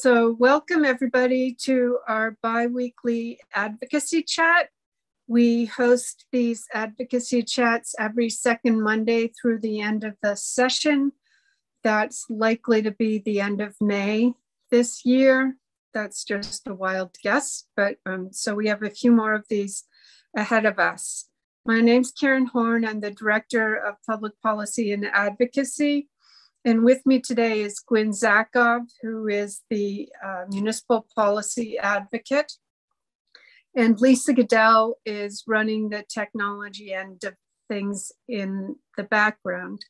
So welcome everybody to our bi-weekly advocacy chat. We host these advocacy chats every second Monday through the end of the session. That's likely to be the end of May this year. That's just a wild guess, but um, so we have a few more of these ahead of us. My name's Karen Horn. I'm the Director of Public Policy and Advocacy. And with me today is Gwyn Zakov, who is the uh, Municipal Policy Advocate. And Lisa Goodell is running the technology end of things in the background.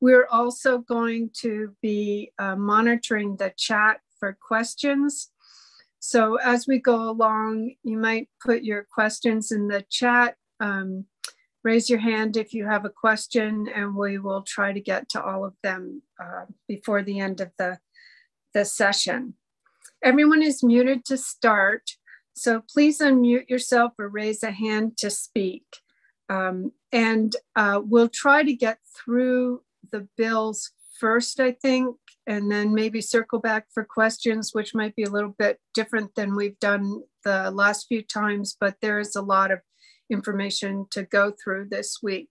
We're also going to be uh, monitoring the chat for questions. So as we go along, you might put your questions in the chat. Um, raise your hand if you have a question and we will try to get to all of them uh, before the end of the, the session. Everyone is muted to start, so please unmute yourself or raise a hand to speak. Um, and uh, we'll try to get through the bills first, I think, and then maybe circle back for questions, which might be a little bit different than we've done the last few times, but there is a lot of information to go through this week.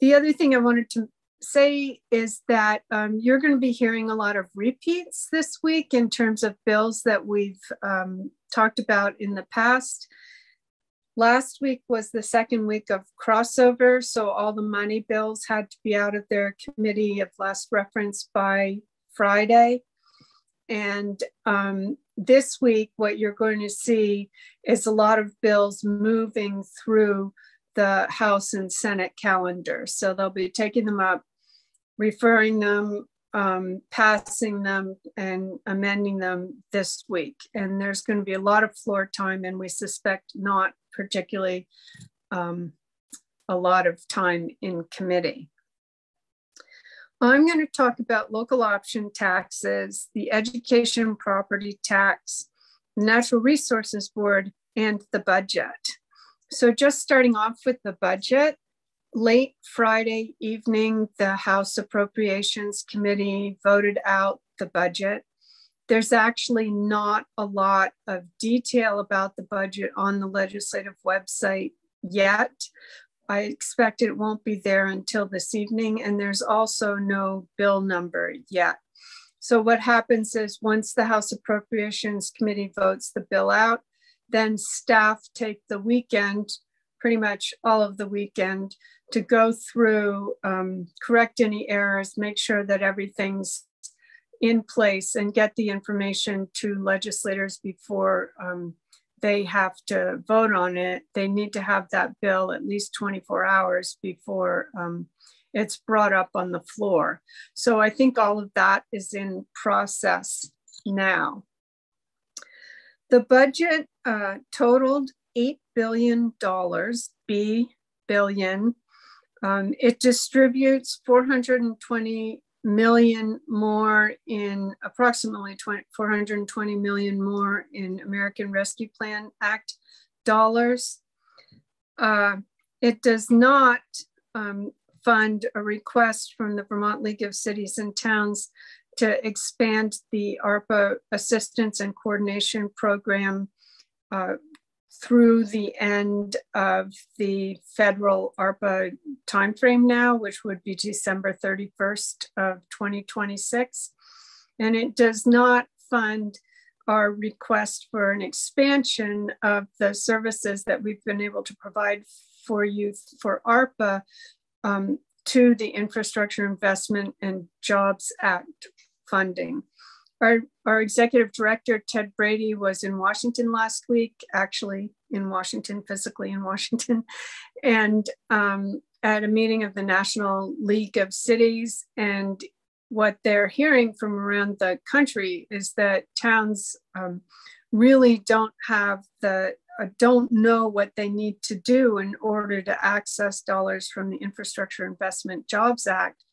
The other thing I wanted to say is that um, you're going to be hearing a lot of repeats this week in terms of bills that we've um, talked about in the past. Last week was the second week of crossover, so all the money bills had to be out of their committee of last reference by Friday. And um, this week, what you're going to see is a lot of bills moving through the House and Senate calendar. So they'll be taking them up, referring them, um, passing them, and amending them this week. And there's going to be a lot of floor time, and we suspect not particularly um, a lot of time in committee. I'm going to talk about local option taxes, the education property tax, natural resources board, and the budget. So just starting off with the budget, late Friday evening, the House Appropriations Committee voted out the budget. There's actually not a lot of detail about the budget on the legislative website yet. I expect it won't be there until this evening, and there's also no bill number yet. So what happens is once the House Appropriations Committee votes the bill out, then staff take the weekend, pretty much all of the weekend, to go through, um, correct any errors, make sure that everything's in place and get the information to legislators before um, they have to vote on it, they need to have that bill at least 24 hours before um, it's brought up on the floor. So I think all of that is in process now. The budget uh, totaled $8 billion, B billion. Um, it distributes 420 million more in approximately 20, 420 million more in American Rescue Plan Act dollars. Uh, it does not um, fund a request from the Vermont League of Cities and Towns to expand the ARPA assistance and coordination program uh, through the end of the federal ARPA timeframe now, which would be December 31st of 2026. And it does not fund our request for an expansion of the services that we've been able to provide for youth for ARPA um, to the Infrastructure Investment and Jobs Act funding. Our, our executive director, Ted Brady, was in Washington last week, actually in Washington, physically in Washington, and um, at a meeting of the National League of Cities. And what they're hearing from around the country is that towns um, really don't have the uh, don't know what they need to do in order to access dollars from the Infrastructure Investment Jobs Act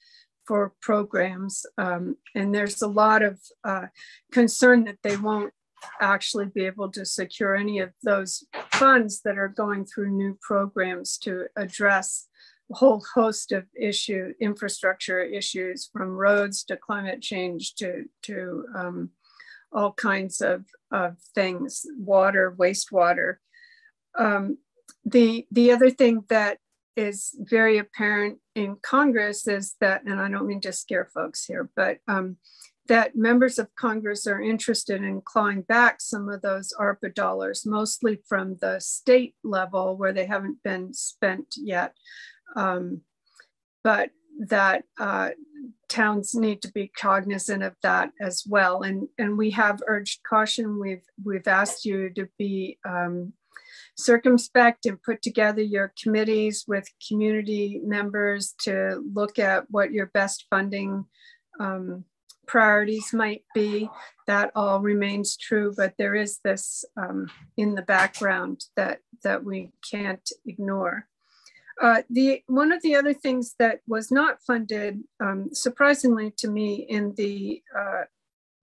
for programs. Um, and there's a lot of uh, concern that they won't actually be able to secure any of those funds that are going through new programs to address a whole host of issue infrastructure issues from roads to climate change to, to um, all kinds of, of things, water, wastewater. Um, the, the other thing that is very apparent in Congress is that, and I don't mean to scare folks here, but um, that members of Congress are interested in clawing back some of those ARPA dollars, mostly from the state level where they haven't been spent yet. Um, but that uh, towns need to be cognizant of that as well. And, and we have urged caution. We've, we've asked you to be um, circumspect and put together your committees with community members to look at what your best funding um, priorities might be. That all remains true, but there is this um, in the background that, that we can't ignore. Uh, the one of the other things that was not funded, um, surprisingly to me, in the uh,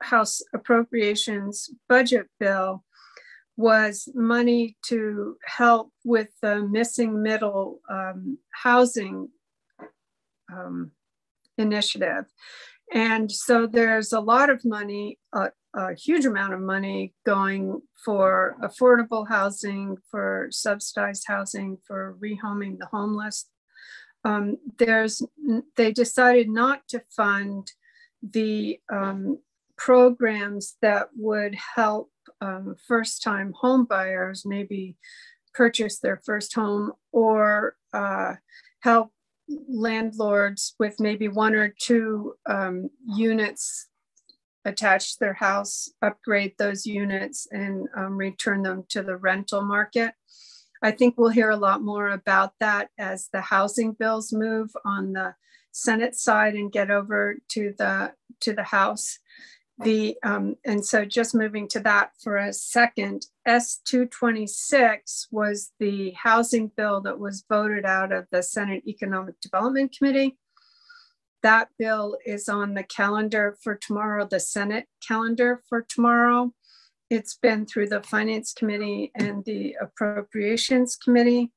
House Appropriations Budget Bill was money to help with the missing middle um, housing um, initiative. And so there's a lot of money, uh, a huge amount of money going for affordable housing, for subsidized housing, for rehoming the homeless. Um, there's, they decided not to fund the um, programs that would help um, first time home buyers maybe purchase their first home or uh, help landlords with maybe one or two um, units attached to their house, upgrade those units and um, return them to the rental market. I think we'll hear a lot more about that as the housing bills move on the Senate side and get over to the to the House the um, and so just moving to that for a second s226 was the housing bill that was voted out of the senate economic development committee. That bill is on the calendar for tomorrow the senate calendar for tomorrow. It's been through the finance committee and the appropriations committee.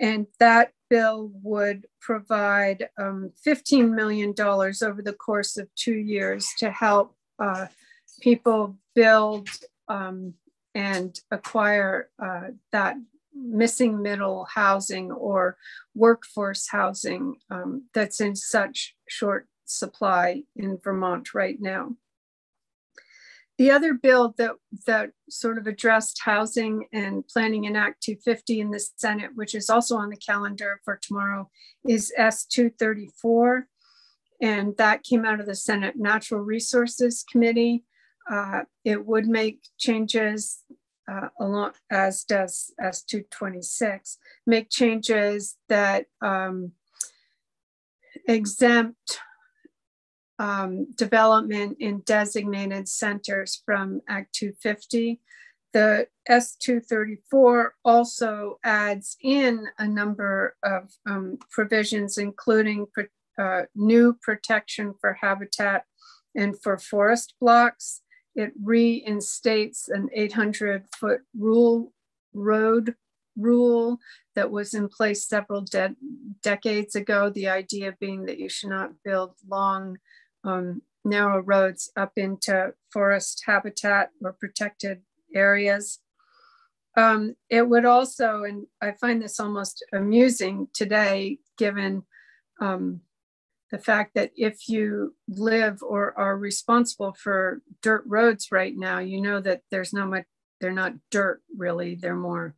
And that bill would provide um, $15 million over the course of two years to help uh, people build um, and acquire uh, that missing middle housing or workforce housing um, that's in such short supply in Vermont right now. The other bill that, that sort of addressed housing and planning in Act 250 in the Senate, which is also on the calendar for tomorrow, is S234 and that came out of the Senate Natural Resources Committee. Uh, it would make changes uh, along as does S226, make changes that um, exempt um, development in designated centers from Act 250. The S234 also adds in a number of um, provisions, including uh, new protection for habitat and for forest blocks. It reinstates an 800 foot rule road rule that was in place several de decades ago. The idea being that you should not build long, um, narrow roads up into forest habitat or protected areas. Um, it would also, and I find this almost amusing today, given um, the fact that if you live or are responsible for dirt roads right now, you know that there's no much, they're not dirt really, they're more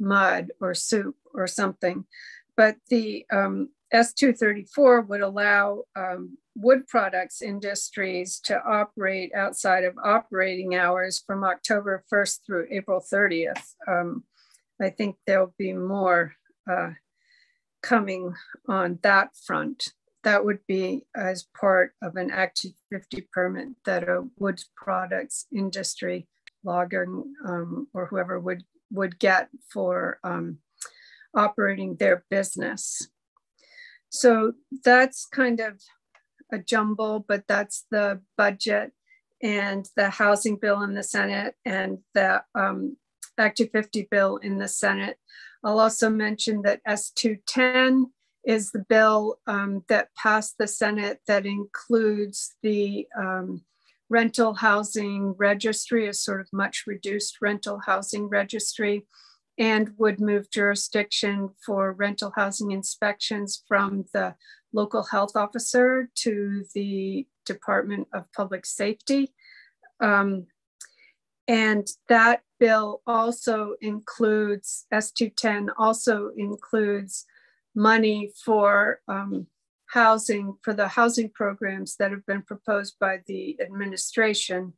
mud or soup or something. But the um, S234 would allow um, wood products industries to operate outside of operating hours from October 1st through April 30th. Um, I think there'll be more uh, coming on that front that would be as part of an Act 50 permit that a wood products industry logger um, or whoever would would get for um, operating their business. So that's kind of a jumble, but that's the budget and the housing bill in the Senate and the um, Act 250 bill in the Senate. I'll also mention that S210 is the bill um, that passed the Senate that includes the um, rental housing registry, a sort of much reduced rental housing registry, and would move jurisdiction for rental housing inspections from the local health officer to the Department of Public Safety. Um, and that bill also includes, S210 also includes money for um, housing, for the housing programs that have been proposed by the administration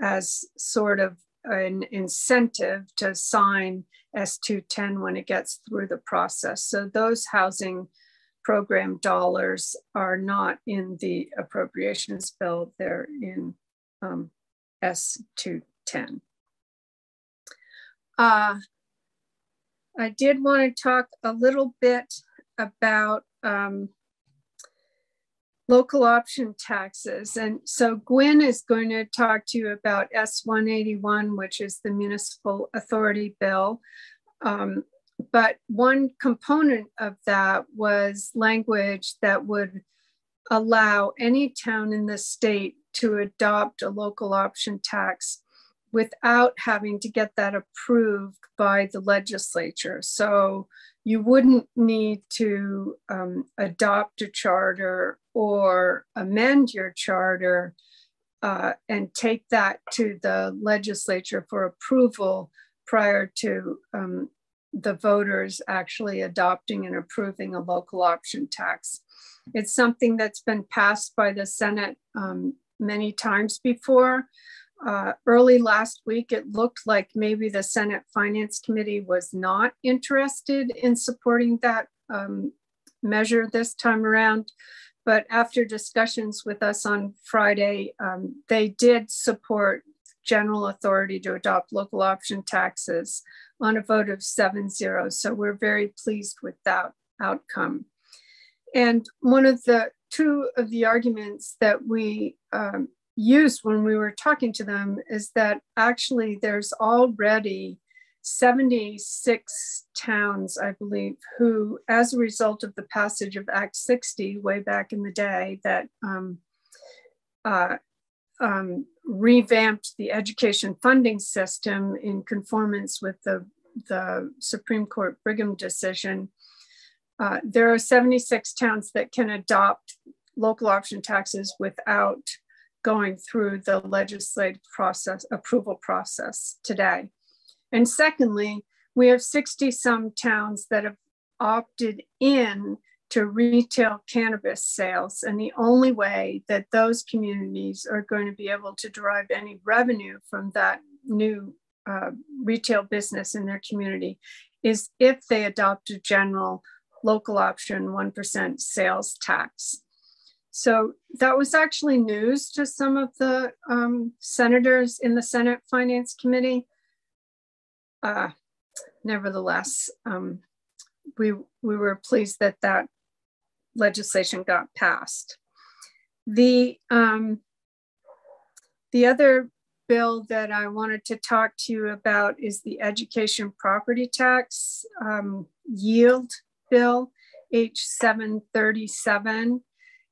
as sort of an incentive to sign S210 when it gets through the process. So those housing program dollars are not in the appropriations bill, they're in um, S210. Uh, I did want to talk a little bit about um, local option taxes. And so Gwen is going to talk to you about S181, which is the municipal authority bill. Um, but one component of that was language that would allow any town in the state to adopt a local option tax without having to get that approved by the legislature. So you wouldn't need to um, adopt a charter or amend your charter uh, and take that to the legislature for approval prior to um, the voters actually adopting and approving a local option tax. It's something that's been passed by the Senate um, many times before. Uh, early last week, it looked like maybe the Senate Finance Committee was not interested in supporting that um, measure this time around. But after discussions with us on Friday, um, they did support general authority to adopt local option taxes on a vote of 7-0. So we're very pleased with that outcome. And one of the two of the arguments that we um, used when we were talking to them is that actually there's already 76 towns, I believe, who, as a result of the passage of Act 60 way back in the day, that um, uh, um, revamped the education funding system in conformance with the, the Supreme Court Brigham decision. Uh, there are 76 towns that can adopt local option taxes without going through the legislative process, approval process today. And secondly, we have 60 some towns that have opted in to retail cannabis sales. And the only way that those communities are going to be able to derive any revenue from that new uh, retail business in their community is if they adopt a general local option 1% sales tax. So that was actually news to some of the um, senators in the Senate Finance Committee. Uh, nevertheless, um, we, we were pleased that that legislation got passed. The, um, the other bill that I wanted to talk to you about is the education property tax um, yield bill, H737,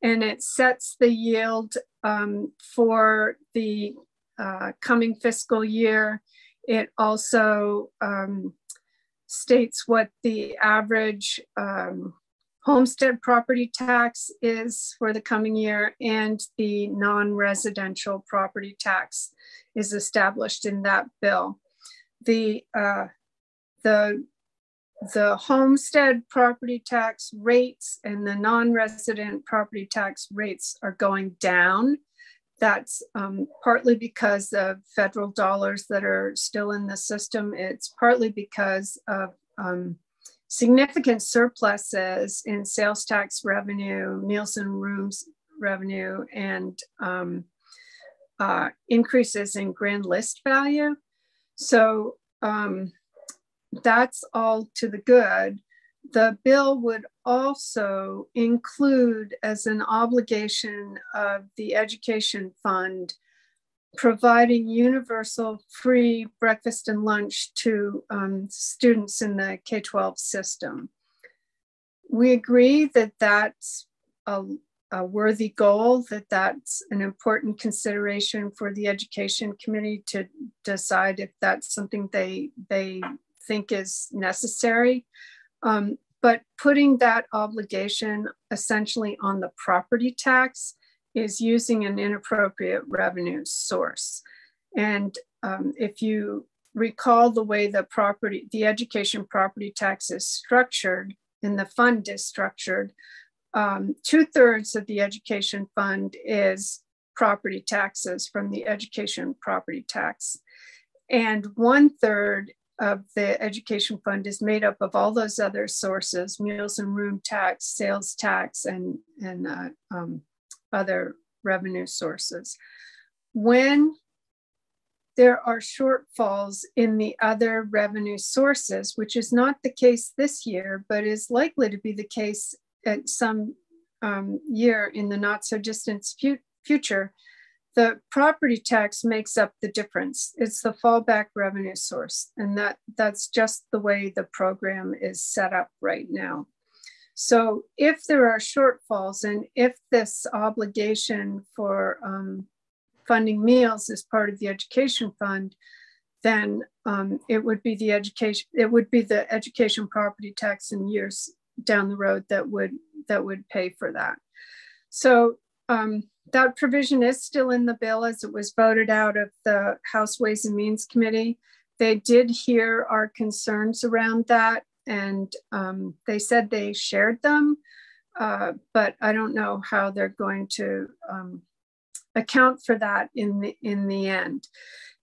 and it sets the yield um, for the uh, coming fiscal year. It also um, states what the average um, homestead property tax is for the coming year and the non-residential property tax is established in that bill. The, uh, the, the homestead property tax rates and the non-resident property tax rates are going down. That's um, partly because of federal dollars that are still in the system. It's partly because of um, significant surpluses in sales tax revenue, Nielsen rooms revenue, and um, uh, increases in grand list value. So um, that's all to the good. The bill would also include as an obligation of the education fund providing universal free breakfast and lunch to um, students in the K 12 system. We agree that that's a, a worthy goal, that that's an important consideration for the education committee to decide if that's something they, they think is necessary. Um, but putting that obligation essentially on the property tax is using an inappropriate revenue source. And um, if you recall the way the property, the education property tax is structured and the fund is structured, um, two thirds of the education fund is property taxes from the education property tax. And one third of the education fund is made up of all those other sources, meals and room tax, sales tax, and, and uh, um, other revenue sources. When there are shortfalls in the other revenue sources, which is not the case this year, but is likely to be the case at some um, year in the not so distant future, the property tax makes up the difference. It's the fallback revenue source, and that, that's just the way the program is set up right now. So if there are shortfalls and if this obligation for um, funding meals is part of the education fund, then um, it would be the education it would be the education property tax in years down the road that would that would pay for that. So um, that provision is still in the bill as it was voted out of the House Ways and Means Committee. They did hear our concerns around that and um, they said they shared them, uh, but I don't know how they're going to um, account for that in the in the end.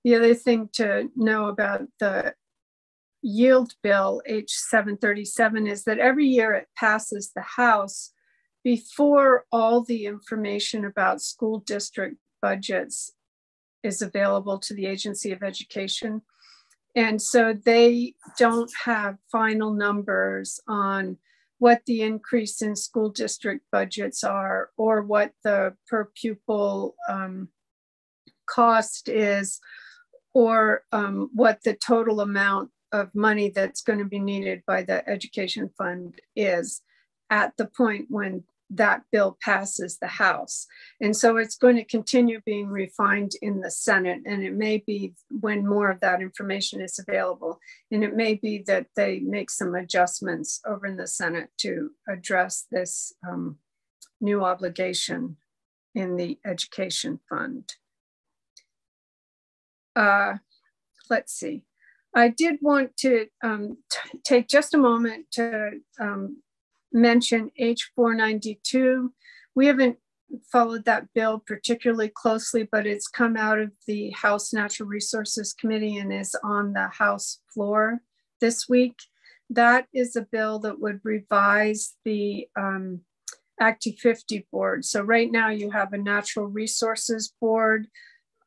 The other thing to know about the yield bill H737 is that every year it passes the House before all the information about school district budgets is available to the Agency of Education. And so they don't have final numbers on what the increase in school district budgets are or what the per pupil um, cost is or um, what the total amount of money that's going to be needed by the education fund is at the point when that bill passes the House. And so it's going to continue being refined in the Senate. And it may be when more of that information is available. And it may be that they make some adjustments over in the Senate to address this um, new obligation in the education fund. Uh, let's see. I did want to um, take just a moment to um, mention H492. We haven't followed that bill particularly closely, but it's come out of the House Natural Resources Committee and is on the House floor this week. That is a bill that would revise the um, Act 250 board. So right now you have a natural resources board.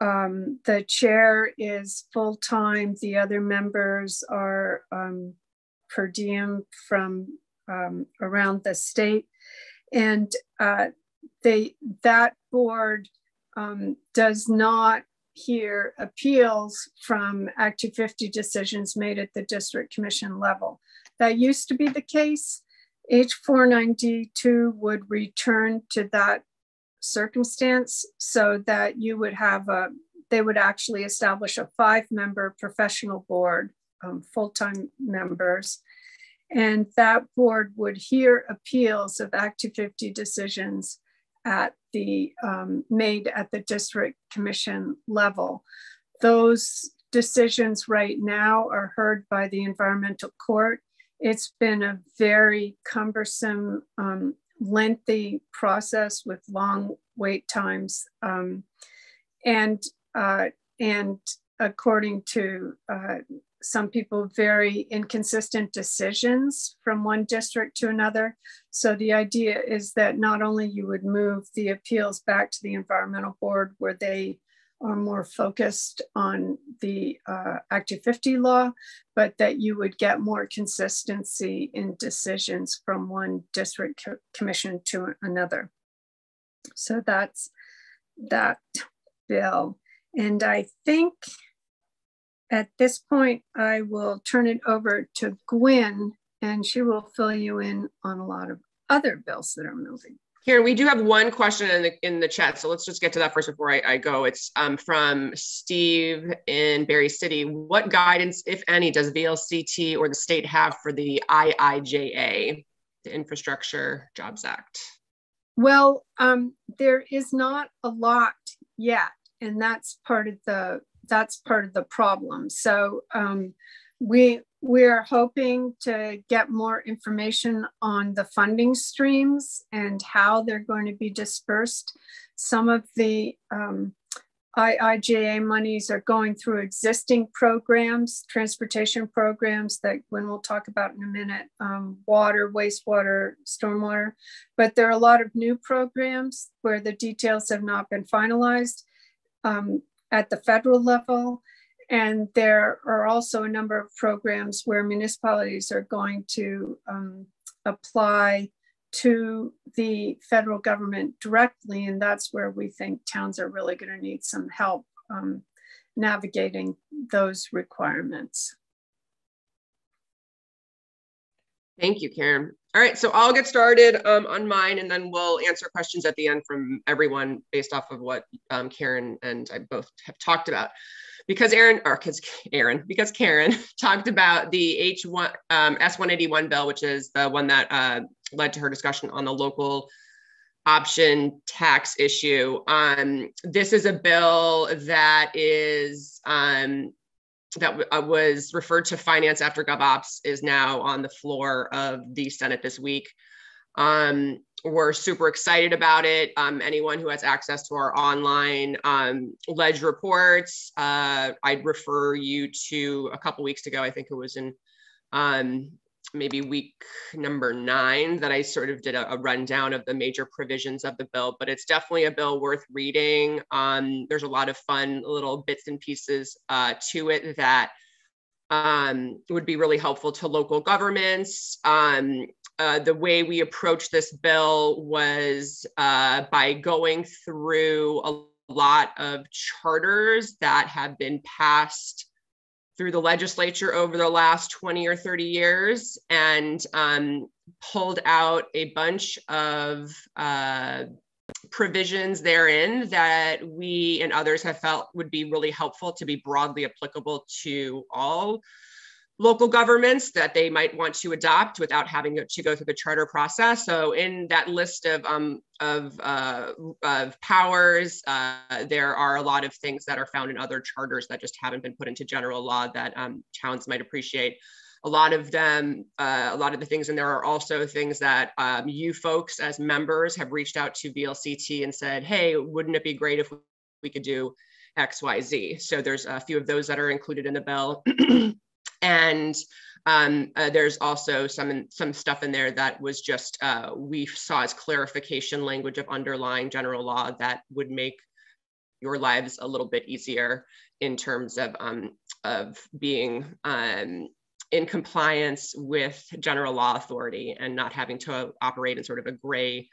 Um, the chair is full-time. The other members are um, per diem from um, around the state. And uh, they that board um, does not hear appeals from Act 250 decisions made at the district commission level. That used to be the case. H492 would return to that circumstance so that you would have a, they would actually establish a five member professional board, um, full time members, and that board would hear appeals of Act 250 decisions at the um, made at the district commission level. Those decisions right now are heard by the environmental court. It's been a very cumbersome, um, lengthy process with long wait times. Um, and, uh, and according to uh, some people very inconsistent decisions from one district to another. So the idea is that not only you would move the appeals back to the environmental board where they are more focused on the uh, Act 250 law, but that you would get more consistency in decisions from one district co commission to another. So that's that bill. And I think at this point, I will turn it over to Gwen and she will fill you in on a lot of other bills that are moving. Karen, we do have one question in the in the chat, so let's just get to that first before I, I go. It's um, from Steve in Barre City. What guidance, if any, does VLCT or the state have for the IIJA, the Infrastructure Jobs Act? Well, um, there is not a lot yet, and that's part of the that's part of the problem. So um, we we're hoping to get more information on the funding streams and how they're going to be dispersed. Some of the um, IIJA monies are going through existing programs, transportation programs that when we'll talk about in a minute, um, water, wastewater, stormwater, but there are a lot of new programs where the details have not been finalized um, at the federal level. And there are also a number of programs where municipalities are going to um, apply to the federal government directly. And that's where we think towns are really going to need some help um, navigating those requirements. Thank you, Karen. All right, so I'll get started um, on mine and then we'll answer questions at the end from everyone based off of what um, Karen and I both have talked about because Aaron, or because Aaron, because Karen talked about the H1 um, S181 bill, which is the one that uh, led to her discussion on the local option tax issue. Um, this is a bill that is um, that uh, was referred to finance after GovOps is now on the floor of the Senate this week. Um, we're super excited about it. Um, anyone who has access to our online um, ledge reports, uh, I'd refer you to a couple weeks ago. I think it was in um, maybe week number nine that I sort of did a, a, rundown of the major provisions of the bill. But it's definitely a bill worth reading. Um, there's a lot of fun little bits and pieces uh, to it that um, would be really helpful to local governments. Um, uh, the way we approached this bill was uh, by going through a lot of charters that have been passed through the legislature over the last 20 or 30 years and um, pulled out a bunch of uh, provisions therein that we and others have felt would be really helpful to be broadly applicable to all local governments that they might want to adopt without having to go through the charter process. So in that list of, um, of, uh, of powers, uh, there are a lot of things that are found in other charters that just haven't been put into general law that um, towns might appreciate. A lot of them, uh, a lot of the things and there are also things that um, you folks as members have reached out to VLCT and said, hey, wouldn't it be great if we could do X, Y, Z? So there's a few of those that are included in the bill. and um, uh, there's also some some stuff in there that was just uh, we saw as clarification language of underlying general law that would make your lives a little bit easier in terms of um, of being um, in compliance with general law authority and not having to operate in sort of a gray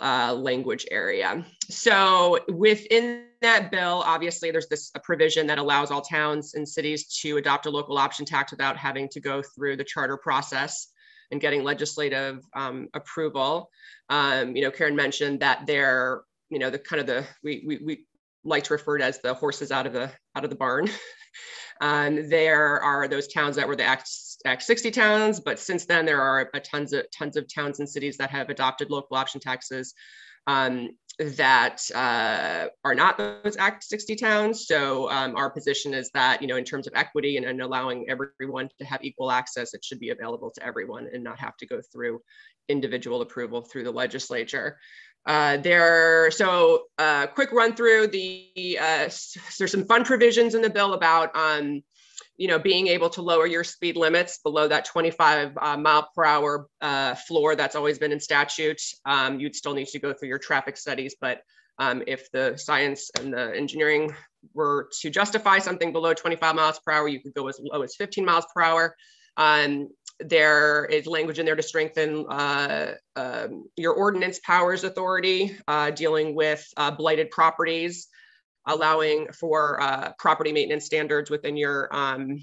uh, language area. So within that bill, obviously there's this a provision that allows all towns and cities to adopt a local option tax without having to go through the charter process and getting legislative um, approval. Um, you know, Karen mentioned that they're, you know, the kind of the, we, we, we like to refer to as the horses out of the, out of the barn. um, there are those towns that were the Act, Act 60 towns, but since then there are tons of tons of towns and cities that have adopted local option taxes um, that uh, are not those Act 60 towns. So um, our position is that, you know, in terms of equity and, and allowing everyone to have equal access, it should be available to everyone and not have to go through individual approval through the legislature. Uh, there, so uh, quick run through the, uh, there's some fun provisions in the bill about, um, you know, being able to lower your speed limits below that 25 uh, mile per hour uh, floor that's always been in statute. Um, you'd still need to go through your traffic studies, but um, if the science and the engineering were to justify something below 25 miles per hour, you could go as low as 15 miles per hour. Um, there is language in there to strengthen uh, um, your ordinance powers authority uh, dealing with uh, blighted properties, allowing for uh, property maintenance standards within your um,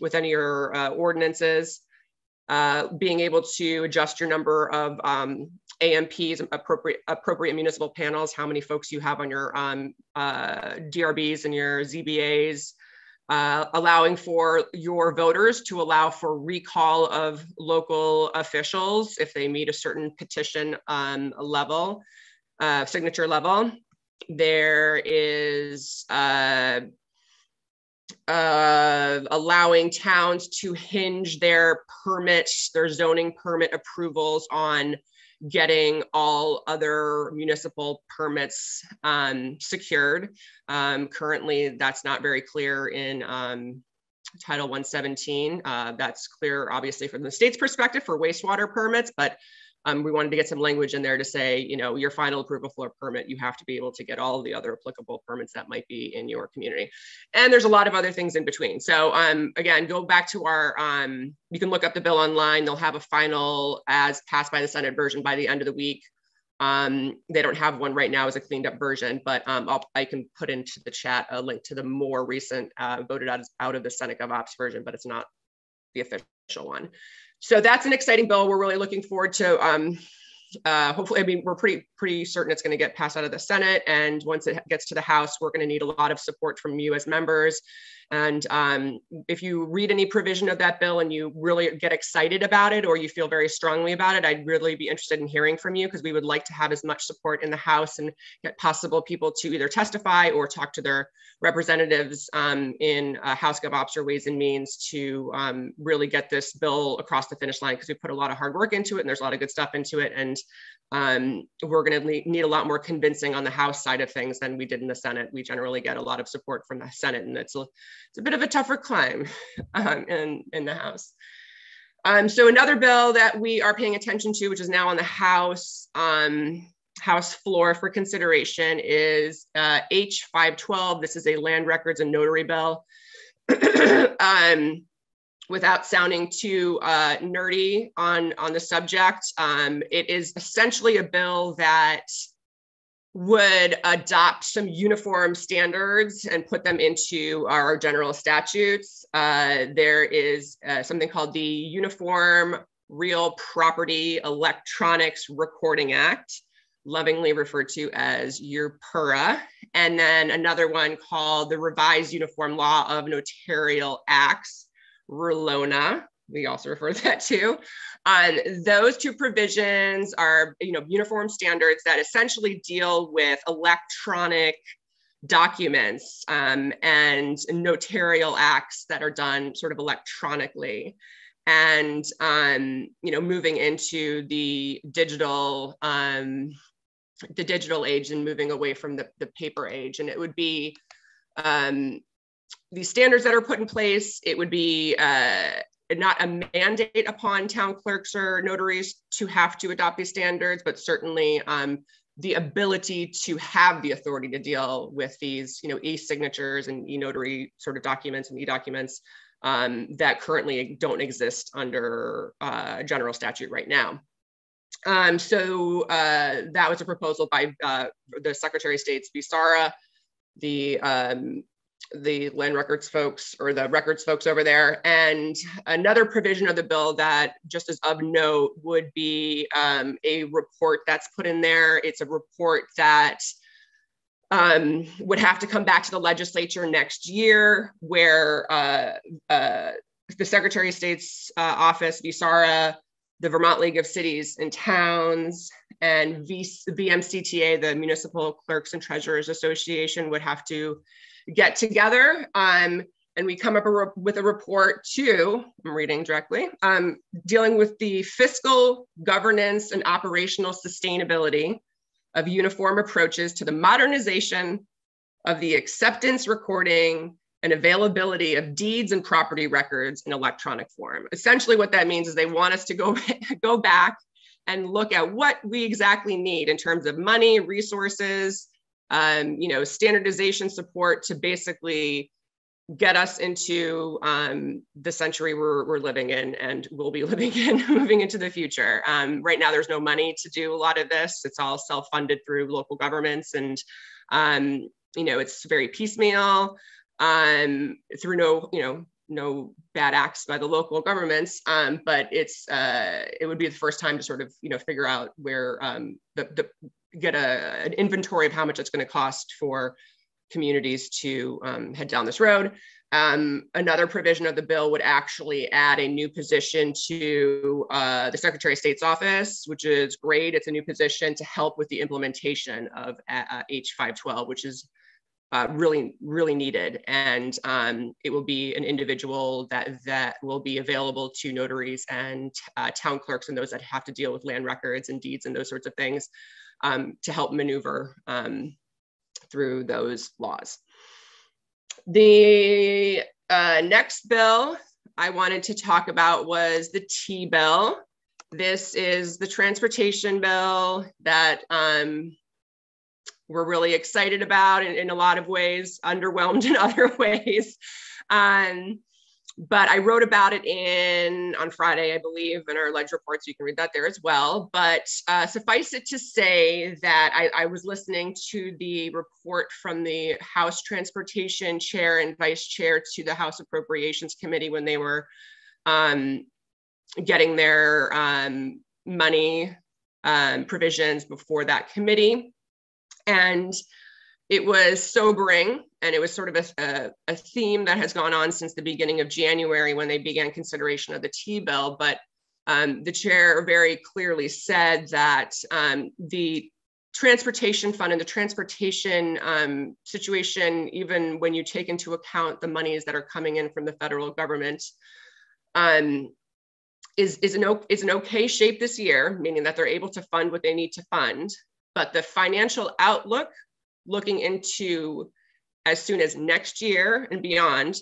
within your uh, ordinances. uh, being able to adjust your number of um, AMPs, appropriate, appropriate municipal panels, how many folks you have on your um, uh, DRBs and your ZBAs, uh, allowing for your voters to allow for recall of local officials if they meet a certain petition um, level, uh, signature level. There is uh, uh, allowing towns to hinge their permits, their zoning permit approvals on getting all other municipal permits um, secured. Um, currently, that's not very clear in um, Title 117. Uh, that's clear, obviously, from the state's perspective for wastewater permits, but um, we wanted to get some language in there to say, you know, your final approval for a permit, you have to be able to get all the other applicable permits that might be in your community. And there's a lot of other things in between. So um, again, go back to our, um, you can look up the bill online. They'll have a final as passed by the Senate version by the end of the week. Um, they don't have one right now as a cleaned up version, but um, i can put into the chat a link to the more recent uh, voted out, out of the Senate GovOps version, but it's not the official one so that's an exciting bill. We're really looking forward to. Um, uh, hopefully, I mean, we're pretty pretty certain it's going to get passed out of the Senate, and once it gets to the House, we're going to need a lot of support from you as members. And um, if you read any provision of that bill and you really get excited about it or you feel very strongly about it, I'd really be interested in hearing from you because we would like to have as much support in the House and get possible people to either testify or talk to their representatives um, in uh, House GovOps or Ways and Means to um, really get this bill across the finish line because we put a lot of hard work into it and there's a lot of good stuff into it. And um, we're going to need a lot more convincing on the House side of things than we did in the Senate. We generally get a lot of support from the Senate, and it's a, it's a bit of a tougher climb um, in, in the House. Um, so another bill that we are paying attention to, which is now on the House um, House floor for consideration, is uh, H512. This is a land records and notary bill. um, without sounding too uh, nerdy on, on the subject, um, it is essentially a bill that would adopt some uniform standards and put them into our general statutes. Uh, there is uh, something called the Uniform Real Property Electronics Recording Act, lovingly referred to as URPERA, and then another one called the Revised Uniform Law of Notarial Acts, RULONA, we also refer to that too. Um, those two provisions are, you know, uniform standards that essentially deal with electronic documents um, and notarial acts that are done sort of electronically and um, you know moving into the digital um, the digital age and moving away from the, the paper age and it would be um, these standards that are put in place, it would be uh, not a mandate upon town clerks or notaries to have to adopt these standards, but certainly um, the ability to have the authority to deal with these, you know, e-signatures and e-notary sort of documents and e-documents um, that currently don't exist under uh, general statute right now. Um, so uh, that was a proposal by uh, the Secretary of State's VSARA, the um, the land records folks or the records folks over there. And another provision of the bill that just as of note would be um, a report that's put in there. It's a report that um, would have to come back to the legislature next year where uh, uh, the Secretary of State's uh, office, VSARA, the Vermont League of Cities and Towns, and v- VMCTA, the Municipal Clerks and Treasurers Association, would have to get together um, and we come up a with a report too, I'm reading directly, um, dealing with the fiscal governance and operational sustainability of uniform approaches to the modernization of the acceptance, recording, and availability of deeds and property records in electronic form. Essentially what that means is they want us to go, go back and look at what we exactly need in terms of money, resources, um, you know, standardization support to basically get us into um, the century we're, we're, living in and we'll be living in moving into the future. Um, right now, there's no money to do a lot of this. It's all self-funded through local governments and, um, you know, it's very piecemeal um, through no, you know, no bad acts by the local governments, um, but it's uh, it would be the first time to sort of you know figure out where um, the, the get a, an inventory of how much it's going to cost for communities to um, head down this road. Um, another provision of the bill would actually add a new position to uh, the Secretary of State's office, which is great. It's a new position to help with the implementation of uh, H512, which is uh, really, really needed. And um, it will be an individual that, that will be available to notaries and uh, town clerks and those that have to deal with land records and deeds and those sorts of things um, to help maneuver um, through those laws. The uh, next bill I wanted to talk about was the T bill. This is the transportation bill that um, we're really excited about in, in a lot of ways, underwhelmed in other ways. Um, but I wrote about it in on Friday, I believe, in our ledge reports. You can read that there as well. But uh, suffice it to say that I, I, was listening to the report from the House Transportation Chair and Vice Chair to the House Appropriations Committee when they were um, getting their um, money um, provisions before that committee. And it was sobering and it was sort of a, a, a, theme that has gone on since the beginning of January when they began consideration of the T bill. But um, the chair very clearly said that um, the transportation fund and the transportation um, situation, even when you take into account the monies that are coming in from the federal government, um, is, is, an, is an okay shape this year, meaning that they're able to fund what they need to fund. But the financial outlook looking into as soon as next year and beyond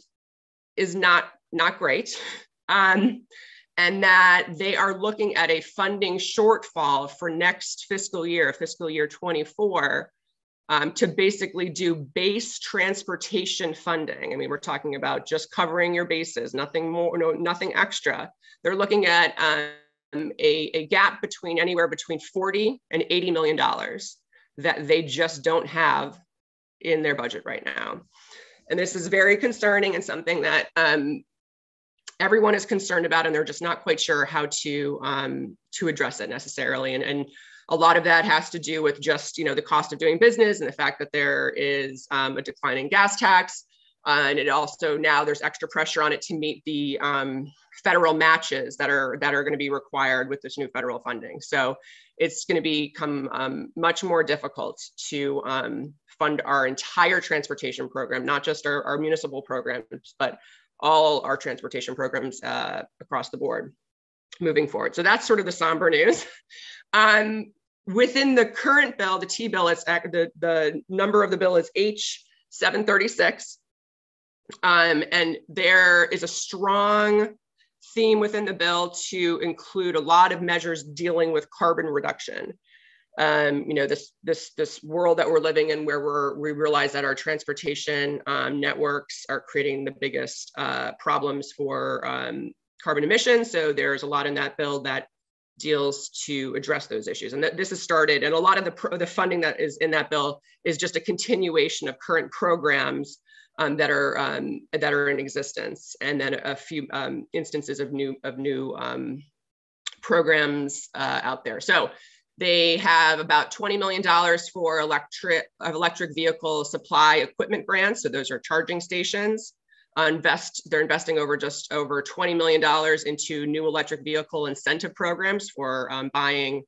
is not not great. Um, and that they are looking at a funding shortfall for next fiscal year fiscal year 24 um, to basically do base transportation funding. I mean we're talking about just covering your bases nothing more no nothing extra. They're looking at um, a, a gap between anywhere between 40 and 80 million dollars that they just don't have in their budget right now. And this is very concerning and something that um, everyone is concerned about, and they're just not quite sure how to um, to address it necessarily. And, and a lot of that has to do with just you know the cost of doing business and the fact that there is um, a declining gas tax, uh, and it also now there's extra pressure on it to meet the um, federal matches that are that are going to be required with this new federal funding. So it's going to become um, much more difficult to um, fund our entire transportation program, not just our, our municipal programs, but all our transportation programs uh, across the board moving forward. So that's sort of the somber news. Um, within the current bill, the T bill, is the, the number of the bill is H736. Um, and there is a strong theme within the bill to include a lot of measures dealing with carbon reduction. Um, you know, this this this world that we're living in, where we're we realize that our transportation um, networks are creating the biggest uh, problems for um, carbon emissions. So there's a lot in that bill that deals to address those issues, and that this has started. And a lot of the pro- the funding that is in that bill is just a continuation of current programs um, that are um, that are in existence, and then a few um, instances of new of new um, programs uh, out there. So they have about $20 million for electric of electric vehicle supply equipment grants. So those are charging stations. Uh, invest they're investing over just over $20 million into new electric vehicle incentive programs for um, buying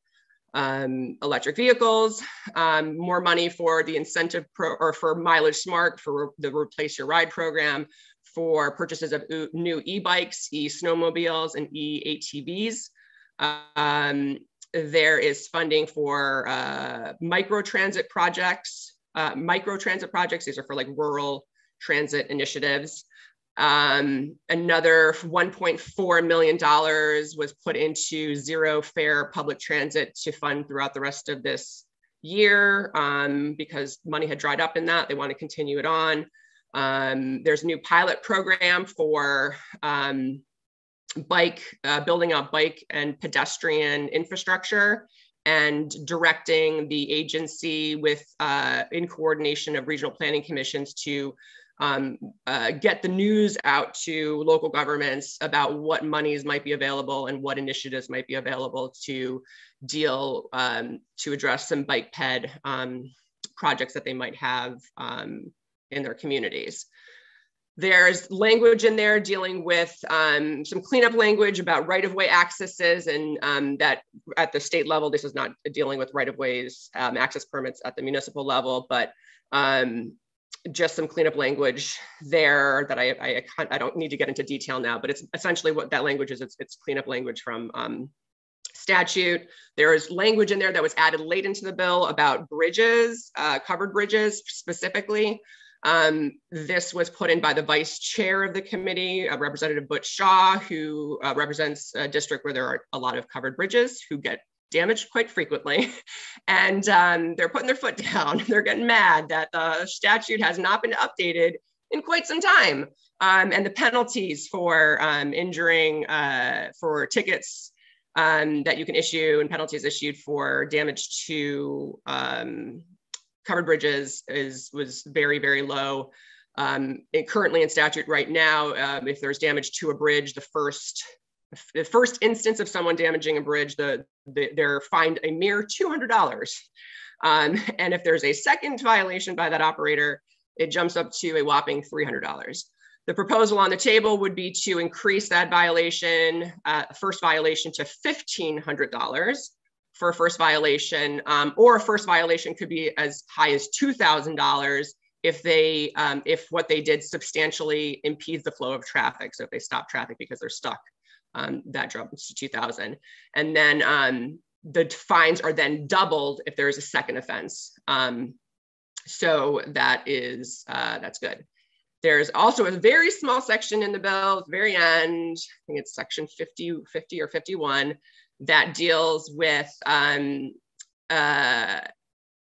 um, electric vehicles, um, more money for the incentive pro or for MileageSmart for the replace your ride program, for purchases of new e-bikes, e-snowmobiles, and e-ATVs. Um, there is funding for uh, micro transit projects, uh, micro transit projects. These are for like rural transit initiatives. Um, another $1.4 million was put into zero fare public transit to fund throughout the rest of this year um, because money had dried up in that. They want to continue it on. Um, there's a new pilot program for um, bike, uh, building out bike and pedestrian infrastructure and directing the agency with uh, in coordination of regional planning commissions to um, uh, get the news out to local governments about what monies might be available and what initiatives might be available to deal um, to address some bike ped um, projects that they might have um, in their communities. There's language in there dealing with um, some cleanup language about right-of-way accesses and um, that at the state level, this is not dealing with right-of-ways um, access permits at the municipal level, but um, just some cleanup language there that I, I, I, don't need to get into detail now, but it's essentially what that language is. It's, it's cleanup language from um, statute. There is language in there that was added late into the bill about bridges, uh, covered bridges specifically. Um, this was put in by the vice chair of the committee, uh, Representative Butch Shaw, who uh, represents a district where there are a lot of covered bridges who get damaged quite frequently. And um, they're putting their foot down. they're getting mad that the statute has not been updated in quite some time. Um, and the penalties for um, injuring, uh, for tickets um, that you can issue and penalties issued for damage to um, covered bridges is was very, very low. Um, currently in statute right now, if there's damage to a bridge, the first the first instance of someone damaging a bridge, the, the they're fined a mere $200. Um, and if there's a second violation by that operator, it jumps up to a whopping $300. The proposal on the table would be to increase that violation, uh, first violation to $1,500 for a first violation, um, or a first violation could be as high as $2,000 if they, um, if what they did substantially impedes the flow of traffic. So if they stop traffic because they're stuck, um, that drops to 2000. And then um, the fines are then doubled if there is a second offense. Um, so that is, uh, that's good. There's also a very small section in the bill very end, I think it's section 50, 50 or 51, that deals with, um, uh,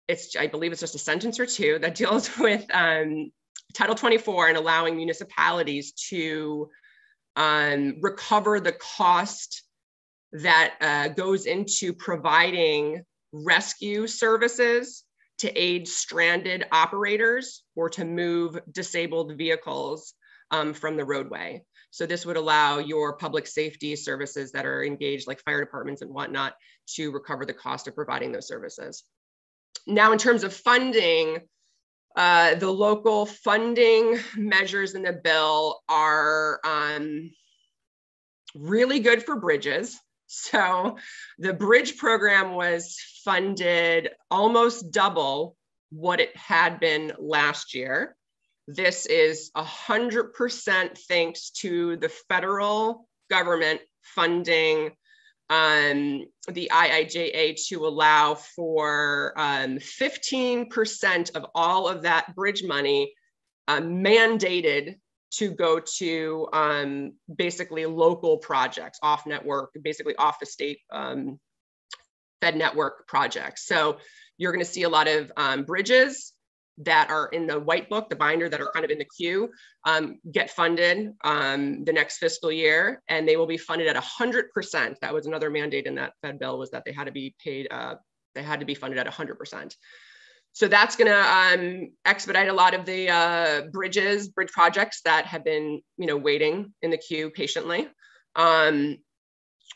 it's, I believe it's just a sentence or two that deals with um, Title 24 and allowing municipalities to um, recover the cost that uh, goes into providing rescue services to aid stranded operators or to move disabled vehicles um, from the roadway. So this would allow your public safety services that are engaged like fire departments and whatnot to recover the cost of providing those services. Now, in terms of funding, uh, the local funding measures in the bill are um, really good for bridges. So the bridge program was funded almost double what it had been last year. This is 100% thanks to the federal government funding um, the IIJA to allow for um, 15% of all of that bridge money uh, mandated to go to um, basically local projects off network, basically off the state um, Fed network projects. So you're going to see a lot of um, bridges that are in the white book, the binder that are kind of in the queue, um, get funded um, the next fiscal year, and they will be funded at 100%. That was another mandate in that Fed bill was that they had to be paid, uh, they had to be funded at 100%. So that's going to um, expedite a lot of the uh, bridges, bridge projects that have been, you know, waiting in the queue patiently. Um,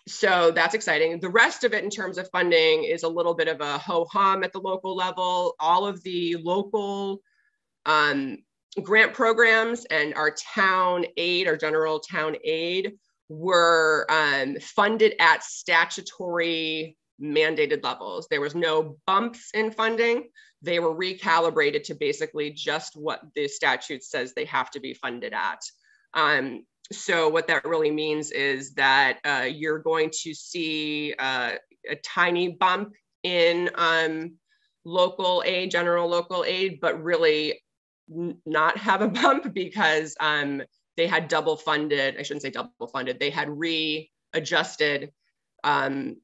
so that's exciting. The rest of it in terms of funding is a little bit of a ho-hum at the local level. All of the local um, grant programs and our town aid, our general town aid, were um, funded at statutory mandated levels. There was no bumps in funding. They were recalibrated to basically just what the statute says they have to be funded at. Um, so what that really means is that uh, you're going to see uh, a tiny bump in um, local aid, general local aid, but really not have a bump because um, they had double funded, I shouldn't say double funded, they had readjusted um,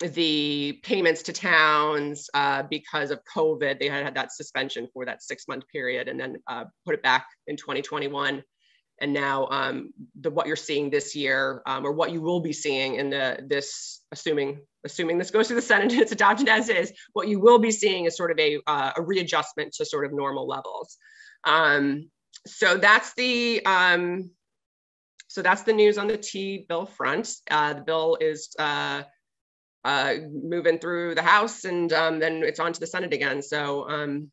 the payments to towns uh, because of COVID. They had had that suspension for that six month period and then uh, put it back in 2021 and now um, the what you're seeing this year um, or what you will be seeing in the this assuming assuming this goes through the senate and it's adopted as is what you will be seeing is sort of a, uh, a readjustment to sort of normal levels um, so that's the um, so that's the news on the T bill front. Uh, the bill is uh, uh, moving through the House, and um, then it's on to the Senate again. So um,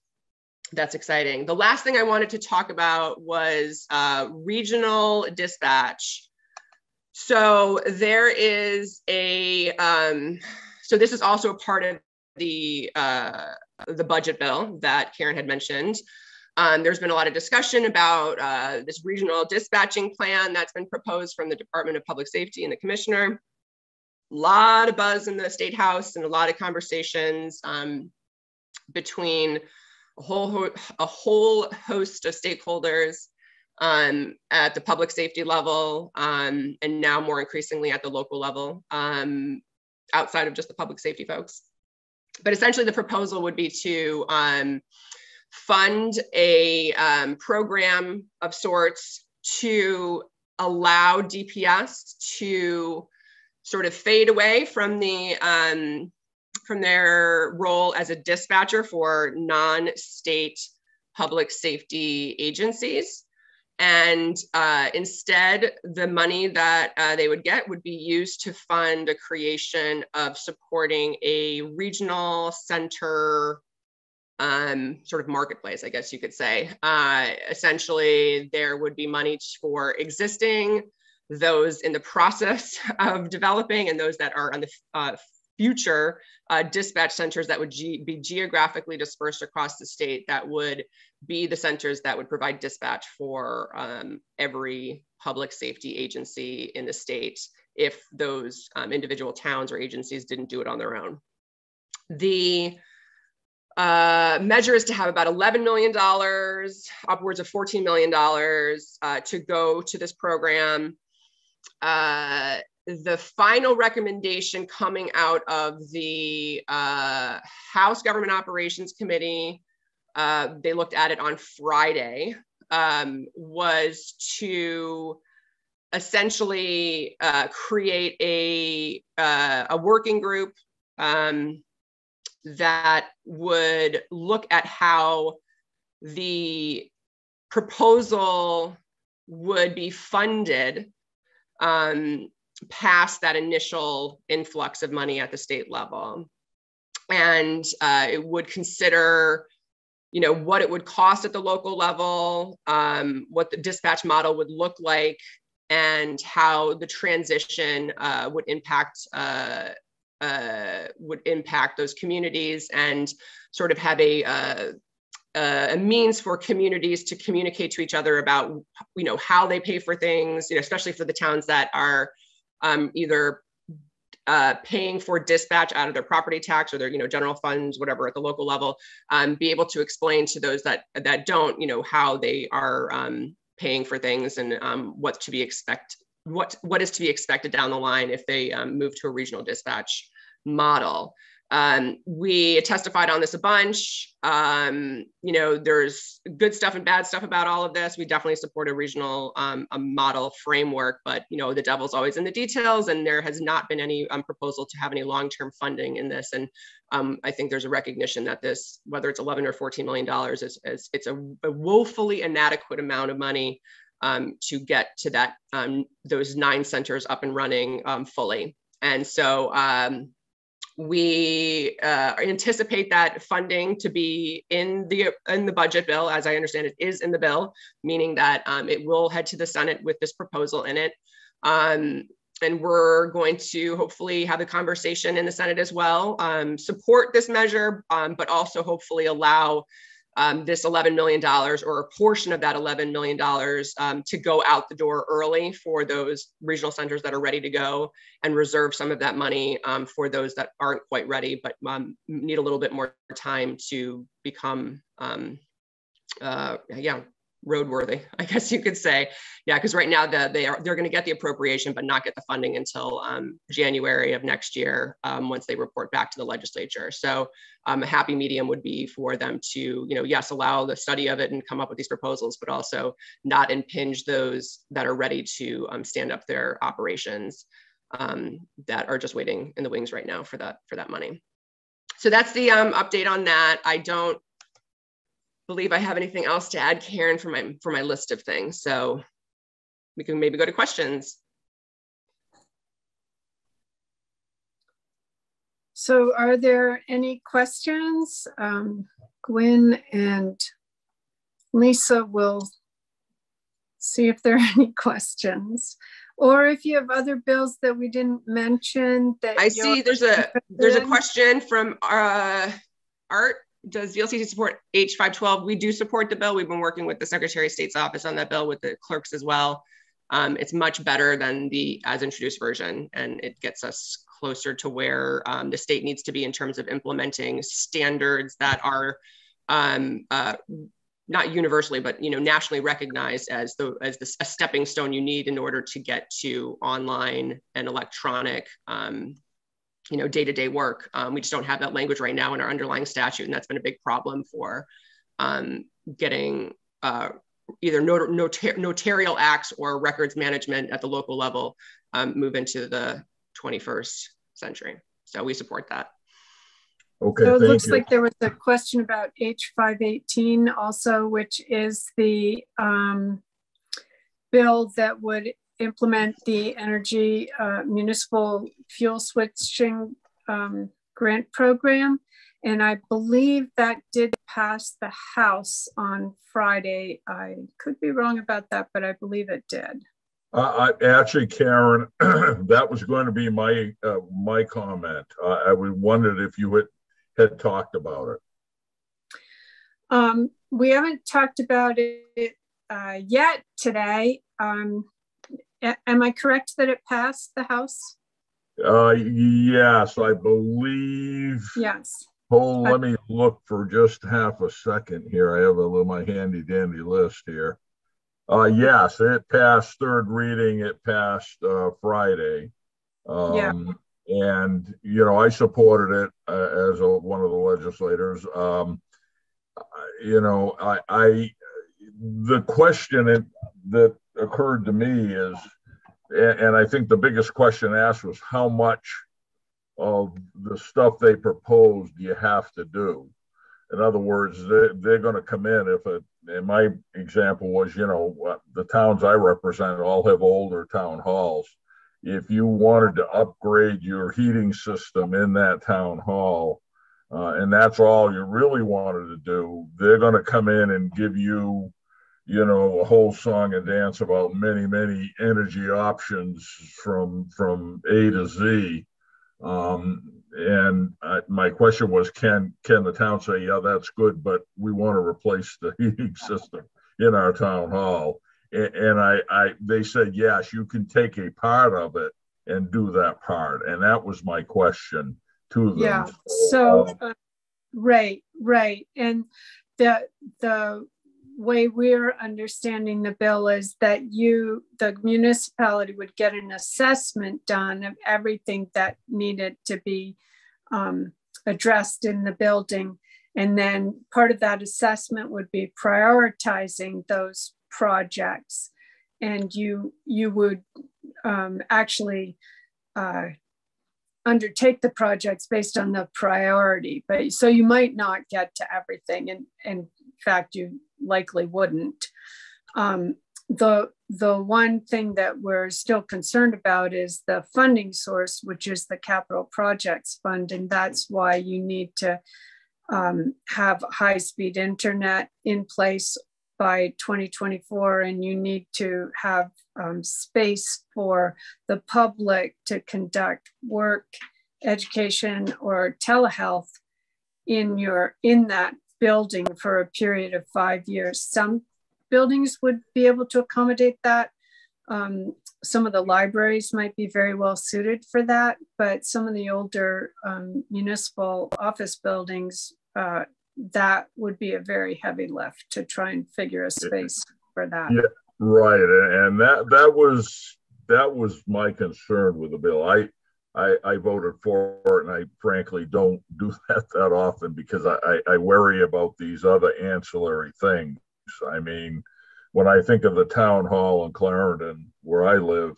that's exciting. The last thing I wanted to talk about was uh, regional dispatch. So there is a um, so this is also a part of the uh, the budget bill that Karen had mentioned. Um, there's been a lot of discussion about uh, this regional dispatching plan that's been proposed from the Department of Public Safety and the commissioner. A lot of buzz in the state house and a lot of conversations um, between a whole, a whole host of stakeholders um, at the public safety level um, and now more increasingly at the local level um, outside of just the public safety folks. But essentially the proposal would be to um, fund a um, program of sorts to allow DPS to sort of fade away from the um, from their role as a dispatcher for non-state public safety agencies. And uh, instead, the money that uh, they would get would be used to fund a creation of supporting a regional center um, sort of marketplace, I guess you could say. Uh, essentially, there would be money for existing, those in the process of developing, and those that are on the uh, future uh, dispatch centers that would ge be geographically dispersed across the state that would be the centers that would provide dispatch for um, every public safety agency in the state if those um, individual towns or agencies didn't do it on their own. The uh, measure is to have about $11 million, upwards of $14 million uh, to go to this program. Uh, the final recommendation coming out of the uh, House Government Operations Committee, uh, they looked at it on Friday, um, was to essentially uh, create a, a working group um, that would look at how the proposal would be funded um, past that initial influx of money at the state level. And uh, it would consider you know what it would cost at the local level um, what the dispatch model would look like and how the transition uh, would impact uh, uh, would impact those communities and sort of have a, uh, a means for communities to communicate to each other about you know how they pay for things you know especially for the towns that are um, either uh, paying for dispatch out of their property tax or their you know general funds whatever at the local level um, be able to explain to those that that don't you know how they are um, paying for things and um, what to be expect what what is to be expected down the line if they um, move to a regional dispatch model. Um, we testified on this a bunch. Um, you know, there's good stuff and bad stuff about all of this. We definitely support a regional um, a model framework, but you know, the devil's always in the details, and there has not been any um, proposal to have any long-term funding in this. And um, I think there's a recognition that this, whether it's 11 or 14 million dollars, is, is, it's a, a woefully inadequate amount of money um, to get to that those nine centers up and running fully. And so we uh, anticipate that funding to be in the in the budget bill, as I understand it is in the bill, meaning that um, it will head to the Senate with this proposal in it. Um, and we're going to hopefully have a conversation in the Senate as well, um, support this measure, but also hopefully allow um, this $11 million or a portion of that $11 million um, to go out the door early for those regional centers that are ready to go and reserve some of that money um, for those that aren't quite ready but um, need a little bit more time to become, um, uh, yeah, roadworthy, I guess you could say. Yeah, because right now the, they are they're going to get the appropriation, but not get the funding until um, January of next year um, once they report back to the legislature. So um, a happy medium would be for them to, you know, yes, allow the study of it and come up with these proposals, but also not impinge those that are ready to um, stand up their operations um, that are just waiting in the wings right now for that for that money. So that's the um, update on that. I don't believe I have anything else to add, Karen, for my for my list of things. So we can maybe go to questions. So are there any questions? Um, Gwen and Lisa will see if there are any questions. Or if you have other bills that we didn't mention that I see there's a there's a question from uh, Art. Does VLCT support H512? We do support the bill. We've been working with the Secretary of State's office on that bill with the clerks as well. Um, it's much better than the as introduced version, and it gets us closer to where um, the state needs to be in terms of implementing standards that are um, uh, not universally, but you know, nationally recognized as the as the, a stepping stone you need in order to get to online and electronic, um, you know, day-to-day work. Um, we just don't have that language right now in our underlying statute, and that's been a big problem for um, getting uh, either not- notar- notarial acts or records management at the local level um, move into the 21st century. So we support that. Okay. So it looks you. like there was a question about H518 also, which is the um, bill that would implement the energy uh, municipal fuel switching um, grant program. And I believe that did pass the House on Friday. I could be wrong about that, but I believe it did. Uh, I, actually, Karen, that was going to be my uh, my comment. Uh, I wondered if you had had talked about it? Um, we haven't talked about it uh, yet today. Um, am I correct that it passed the House? Uh, yes, I believe. Yes. Oh, let me look for just half a second here. I have a little my handy dandy list here. Uh, yes, it passed third reading. It passed uh, Friday. Um, yeah and you know I supported it uh, as a, one of the legislators. Um, you know, I, I the question that occurred to me is, and I think the biggest question asked was how much of the stuff they proposed you have to do. In other words, they, they're going to come in if it. And my example was, you know, the towns I represent all have older town halls if you wanted to upgrade your heating system in that town hall, uh, and that's all you really wanted to do, they're going to come in and give you, you know, a whole song and dance about many, many energy options from from A to Z. Um, and I, my question was, can can the town say, yeah, that's good, but we want to replace the heating system in our town hall? and I, I they said yes you can take a part of it and do that part and that was my question to them yeah so uh, right right and the the way we're understanding the bill is that you the municipality would get an assessment done of everything that needed to be um, addressed in the building. And then part of that assessment would be prioritizing those projects. And you you would um, actually uh, undertake the projects based on the priority but so you might not get to everything and, and fact you likely wouldn't. Um, the the one thing that we're still concerned about is the funding source which is the capital projects fund and that's why you need to um, have high speed internet in place by 2024 and you need to have um, space for the public to conduct work education or telehealth in your in that building for a period of five years some buildings would be able to accommodate that um, some of the libraries might be very well suited for that but some of the older um, municipal office buildings uh, that would be a very heavy lift to try and figure a space for that. Yeah, right. And that that was that was my concern with the bill. I I, I voted for it, and I frankly don't do that that often because I, I, worry about these other ancillary things. I mean, when I think of the town hall in Clarendon, where I live,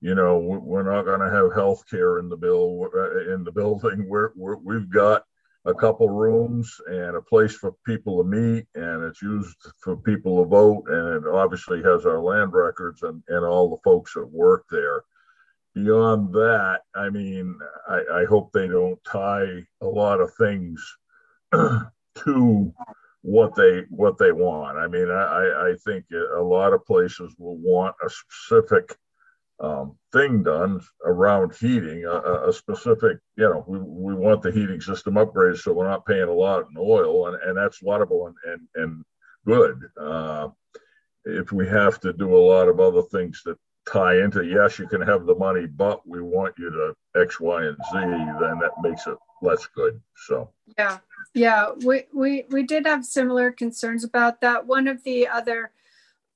you know, we're not going to have health care in the bill uh, in the building. We're, we're we've got a couple rooms and a place for people to meet, and it's used for people to vote, and it obviously has our land records and, and all the folks that work there. Beyond that, I mean, I, I hope they don't tie a lot of things to what they what they want. I mean, I, I think a lot of places will want a specific um, thing done around heating, a, a, specific, you know, we, we want the heating system upgraded so we're not paying a lot in oil, and, and that's laudable and, and, and good. Uh, if we have to do a lot of other things that tie into, yes, you can have the money, but we want you to X, Y, and Z, then that makes it less good. So, yeah, yeah, we, we, we did have similar concerns about that. One of the other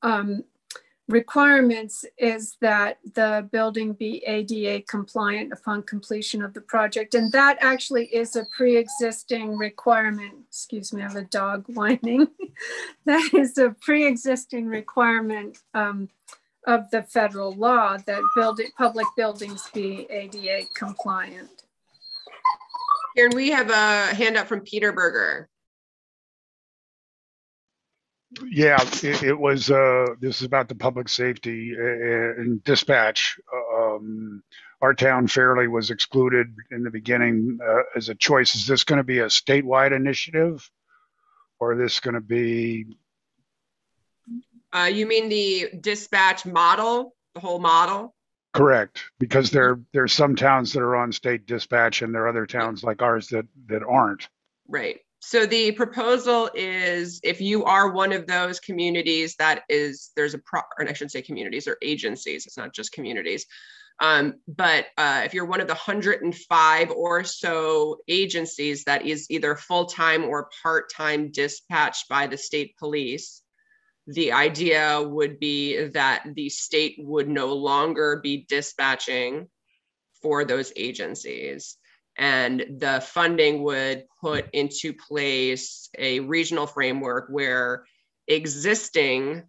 um, requirements is that the building be ADA compliant upon completion of the project. And that actually is a pre-existing requirement. Excuse me, I have a dog whining. that is a pre-existing requirement um, of the federal law that building, public buildings be ADA compliant. Here, we have a handout from Peter Berger. Yeah, it, it was. Uh, this is about the public safety uh, and dispatch. Um, our town Fairlee was excluded in the beginning uh, as a choice. Is this going to be a statewide initiative, or is this going to be? Uh, you mean the dispatch model, the whole model? Correct, because there there's some towns that are on state dispatch, and there are other towns like ours that that aren't. Right. So the proposal is if you are one of those communities that is, there's a pro, or I shouldn't say communities or agencies, it's not just communities. Um, but uh, if you're one of the 105 or so agencies that is either full-time or part-time dispatched by the state police, the idea would be that the state would no longer be dispatching for those agencies and the funding would put into place a regional framework where existing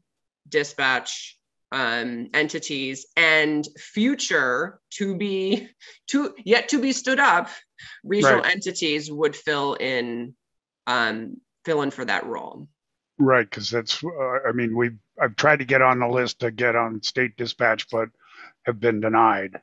dispatch um, entities and future to be to yet to be stood up regional right. entities would fill in um, fill in for that role right because that's uh, i mean we've i've tried to get on the list to get on state dispatch but have been denied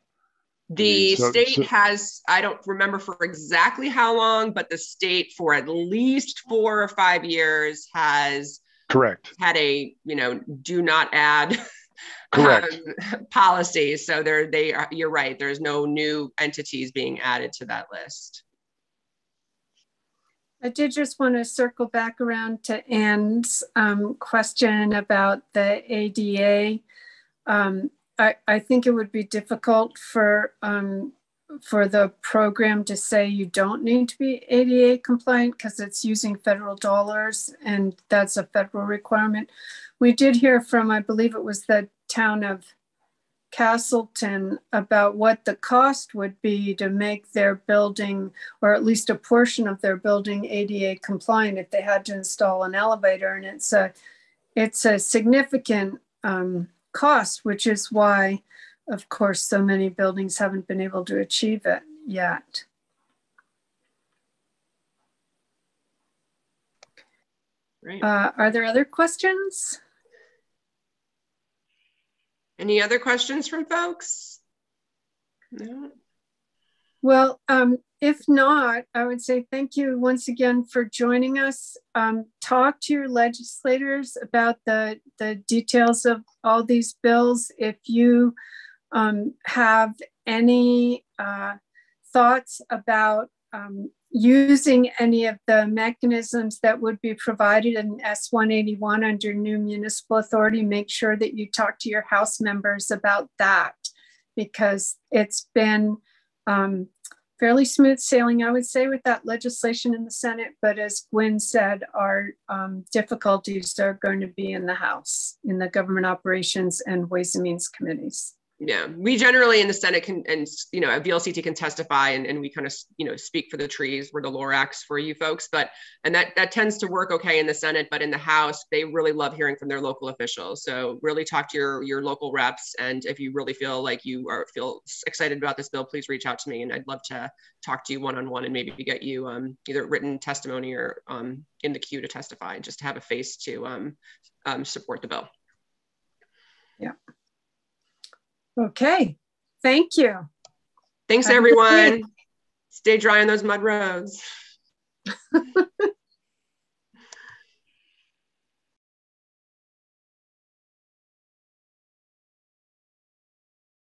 the so, state so, has, I don't remember for exactly how long, but the state for at least four or five years has correct had a, you know, do not add correct um, policy. So there, they are, you're right. There's no new entities being added to that list. I did just want to circle back around to Anne's um, question about the ADA. Um, I, I think it would be difficult for um, for the program to say you don't need to be ADA compliant because it's using federal dollars and that's a federal requirement. We did hear from, I believe it was the town of Castleton about what the cost would be to make their building, or at least a portion of their building, ADA compliant if they had to install an elevator. And it's a, it's a significant um, cost, which is why, of course, so many buildings haven't been able to achieve it yet. Uh, are there other questions? Any other questions from folks? No. Well, um, if not, I would say thank you once again for joining us. Um, talk to your legislators about the, the details of all these bills. If you um, have any uh, thoughts about um, using any of the mechanisms that would be provided in S181 under new municipal authority, make sure that you talk to your House members about that because it's been um, fairly smooth sailing, I would say, with that legislation in the Senate. But as Gwen said, our um, difficulties are going to be in the House, in the government operations and ways and means committees. Yeah we generally in the senate can and you know vlct can testify and, and we kind of you know speak for the trees we're the lorax for you folks but and that that tends to work okay in the senate but in the house they really love hearing from their local officials. So really talk to your your local reps and if you really feel like you are feel excited about this bill please reach out to me and i'd love to talk to you one-on-one and maybe get you um, either written testimony or um, in the queue to testify and just to have a face to um, um support the bill. Yeah Okay. Thank you. Thanks, everyone. Stay dry on those mud roads.